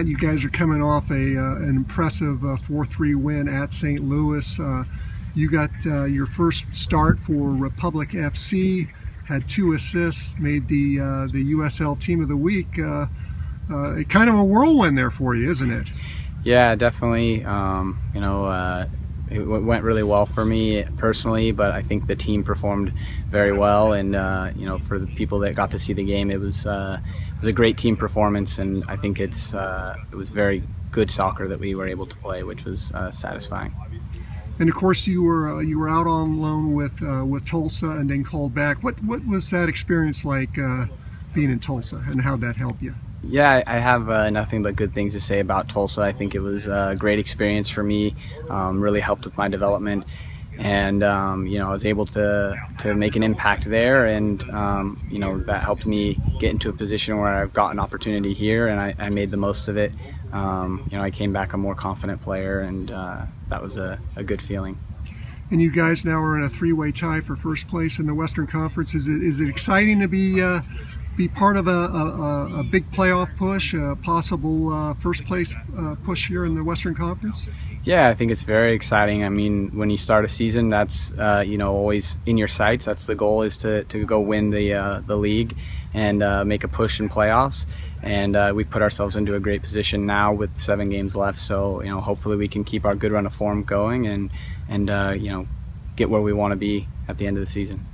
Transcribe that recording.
You guys are coming off a uh, an impressive 4-3 uh, win at St. Louis. Uh, you got uh, your first start for Republic FC, had two assists, made the the USL Team of the Week. kind of a whirlwind there for you, isn't it? Yeah, definitely. Um, you know it went really well for me personally, but I think the team performed very well. And uh, you know, for the people that got to see the game, it was uh, it was a great team performance, and I think it's uh, it was very good soccer that we were able to play, which was uh, satisfying. And of course, you were uh, you were out on loan with uh, with Tulsa, and then called back. What what was that experience like being in Tulsa, and how did that helped you? Yeah, I have uh, nothing but good things to say about Tulsa. I think it was a great experience for me. Um, really helped with my development, and um, you know I was able to to make an impact there, and um, you know that helped me get into a position where I've got an opportunity here, and I, I made the most of it. Um, you know I came back a more confident player, and uh, that was a, a good feeling and you guys now are in a three-way tie for first place in the Western Conference. Is it is it exciting to be uh, be part of a, a, a big playoff push, a possible uh, first place uh, push here in the Western Conference? Yeah, I think it's very exciting. I mean, when you start a season, that's uh, you know always in your sights. That's the goal is to, to go win the uh, the league and uh, make a push in playoffs. And uh, we've put ourselves into a great position now with seven games left. So you know, hopefully we can keep our good run of form going and and you know get where we want to be at the end of the season.